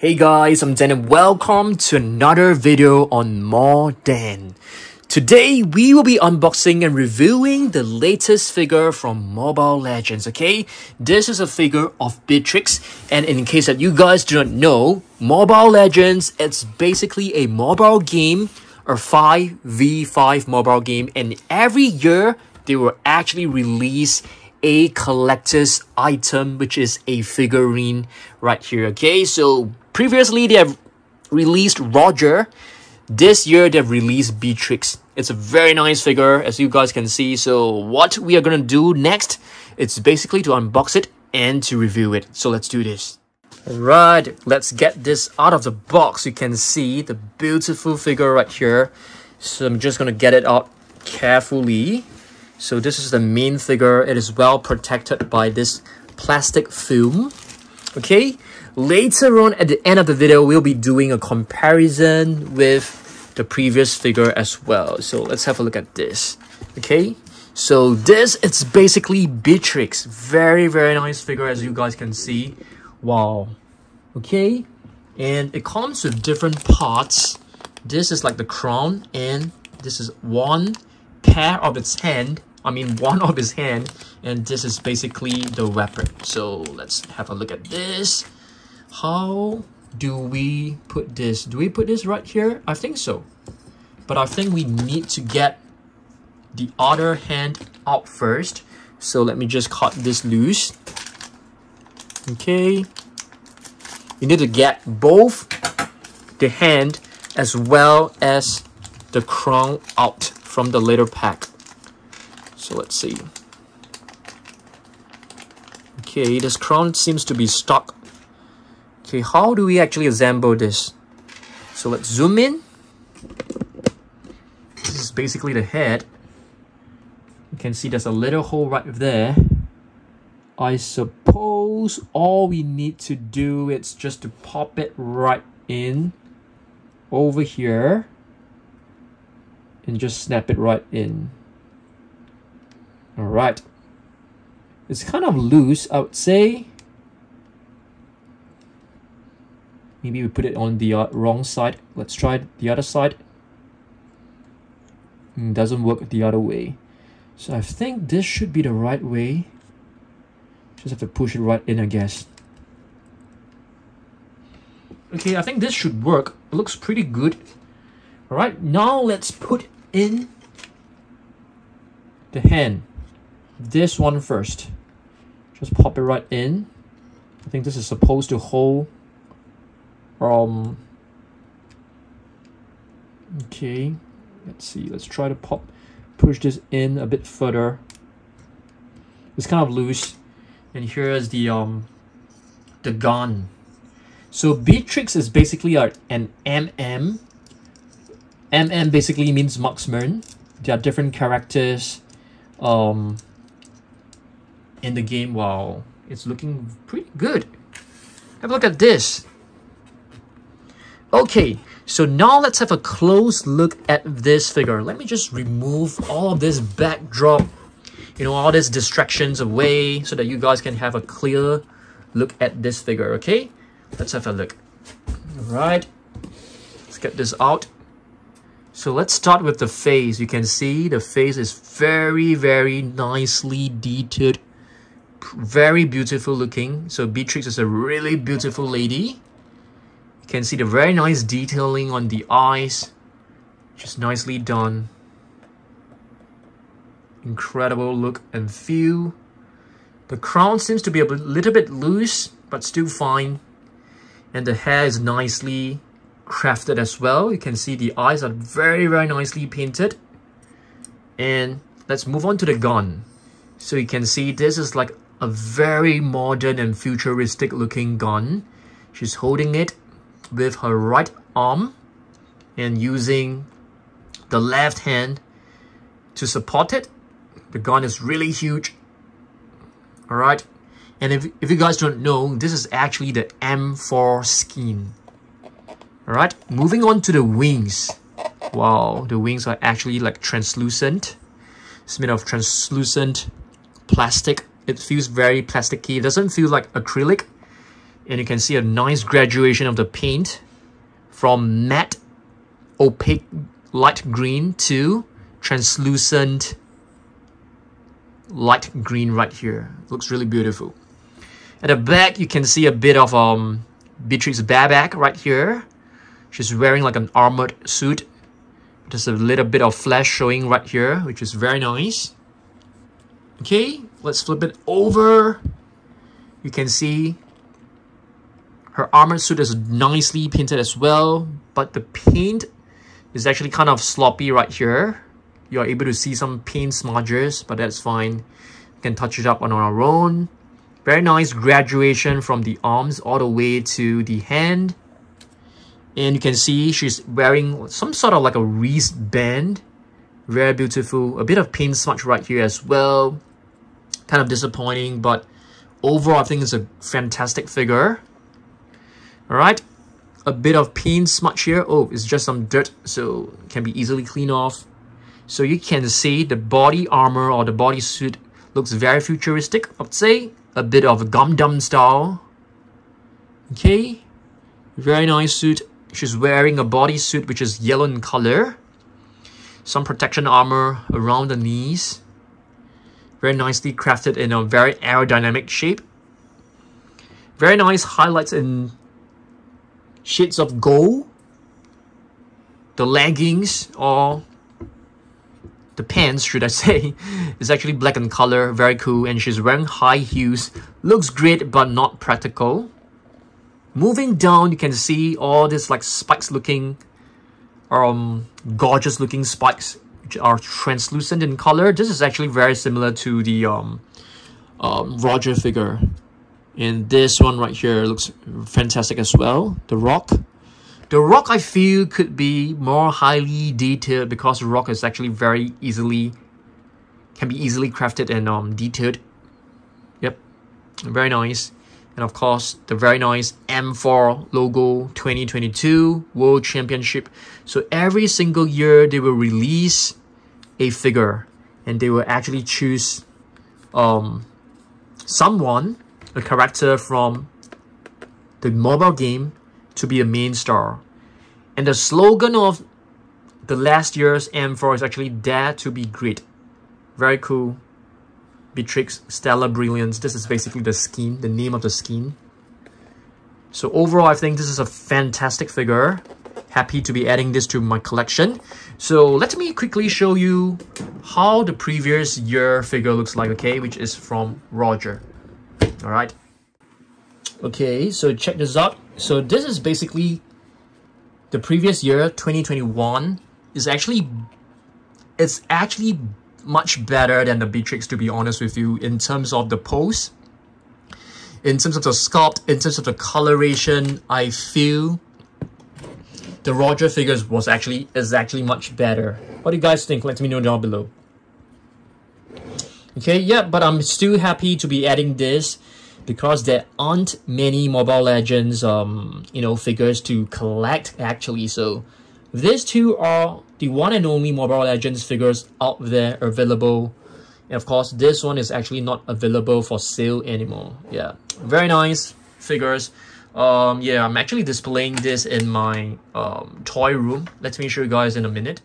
Hey guys, I'm Dan and welcome to another video on More Dan. Today, we will be unboxing and reviewing the latest figure from Mobile Legends, okay? This is a figure of Beatrix, and in case that you guys do not know, Mobile Legends, it's basically a mobile game, a 5v5 mobile game, and every year, they will actually release a collector's item, which is a figurine right here, okay? So previously they have released Roger. This year they've released Beatrix. It's a very nice figure as you guys can see. So what we are gonna do next, it's basically to unbox it and to review it. So let's do this. Alright, let's get this out of the box. You can see the beautiful figure right here. So I'm just gonna get it out carefully. So this is the main figure. It is well protected by this plastic film. Okay, later on at the end of the video, we'll be doing a comparison with the previous figure as well. So let's have a look at this. Okay, so this it's basically Beatrix. Very, very nice figure as you guys can see. Wow. Okay, and it comes with different parts. This is like the crown and this is one pair of its hand I mean one of his hand and this is basically the weapon so let's have a look at this. How do we put this? Do we put this right here? I think so. But I think we need to get the other hand out first. So let me just cut this loose. Okay. You need to get both the hand as well as the crown out from the little pack so let's see. Okay, this crown seems to be stuck. Okay, how do we actually assemble this? So let's zoom in. This is basically the head. You can see there's a little hole right there. I suppose all we need to do is just to pop it right in over here and just snap it right in. All right. It's kind of loose, I would say. Maybe we put it on the uh, wrong side. Let's try the other side. Mm, doesn't work the other way. So I think this should be the right way. Just have to push it right in, I guess. Okay, I think this should work. It looks pretty good. Alright, now let's put in the hand this one first. Just pop it right in. I think this is supposed to hold um okay let's see let's try to pop push this in a bit further. It's kind of loose. And here is the um the gun. So Beatrix is basically a, an MM MM basically means marksman. There are different characters. Um in the game, wow, it's looking pretty good. Have a look at this. Okay, so now let's have a close look at this figure. Let me just remove all of this backdrop, you know, all these distractions away so that you guys can have a clear look at this figure, okay? Let's have a look. All right, let's get this out. So let's start with the face. You can see the face is very, very nicely detailed very beautiful looking. So Beatrix is a really beautiful lady. You can see the very nice detailing on the eyes. Just nicely done. Incredible look and feel. The crown seems to be a little bit loose, but still fine. And the hair is nicely crafted as well. You can see the eyes are very, very nicely painted. And let's move on to the gun. So you can see this is like a very modern and futuristic looking gun. She's holding it with her right arm and using the left hand to support it. The gun is really huge. Alright. And if, if you guys don't know, this is actually the M4 skin. Alright, moving on to the wings. Wow, the wings are actually like translucent. It's made of translucent plastic it feels very plasticky. It doesn't feel like acrylic. And you can see a nice graduation of the paint from matte opaque light green to translucent light green right here. Looks really beautiful. At the back, you can see a bit of um, Beatrix bareback right here. She's wearing like an armored suit. Just a little bit of flesh showing right here, which is very nice. Okay, let's flip it over. You can see her armored suit is nicely painted as well, but the paint is actually kind of sloppy right here. You're able to see some paint smudges, but that's fine. You can touch it up on our own. Very nice graduation from the arms all the way to the hand. And you can see she's wearing some sort of like a wristband. Very beautiful. A bit of paint smudge right here as well. Kind of disappointing, but overall I think it's a fantastic figure. Alright, a bit of paint smudge here. Oh, it's just some dirt, so can be easily cleaned off. So you can see the body armor or the body suit looks very futuristic, I'd say a bit of Gundam style. Okay, very nice suit. She's wearing a bodysuit which is yellow in color. Some protection armor around the knees. Very nicely crafted in a very aerodynamic shape. Very nice highlights in shades of gold. The leggings or the pants, should I say, is actually black in color, very cool, and she's wearing high heels. Looks great, but not practical. Moving down, you can see all these like spikes looking, um, gorgeous looking spikes, are translucent in color. This is actually very similar to the um, um, Roger figure. And this one right here looks fantastic as well. The Rock. The rock I feel could be more highly detailed because the rock is actually very easily, can be easily crafted and um, detailed. Yep, very nice. And of course, the very nice M4 logo 2022 World Championship. So every single year they will release a figure and they will actually choose um, someone, a character from the mobile game to be a main star. And the slogan of the last year's M4 is actually Dare to be Great. Very cool. Beatrix Stellar Brilliance. This is basically the skin, the name of the skin. So overall, I think this is a fantastic figure. Happy to be adding this to my collection. So let me quickly show you how the previous year figure looks like, okay? Which is from Roger. Alright. Okay, so check this out. So this is basically the previous year, 2021, is actually it's actually much better than the Beatrix to be honest with you in terms of the pose. In terms of the sculpt, in terms of the coloration, I feel the Roger figures was actually is actually much better. What do you guys think? Let me know down below. Okay, yeah, but I'm still happy to be adding this because there aren't many Mobile Legends, um, you know, figures to collect actually. So these two are the one and only Mobile Legends figures out there available. And of course, this one is actually not available for sale anymore. Yeah, very nice figures. Um, yeah, I'm actually displaying this in my um, toy room. Let me show you guys in a minute.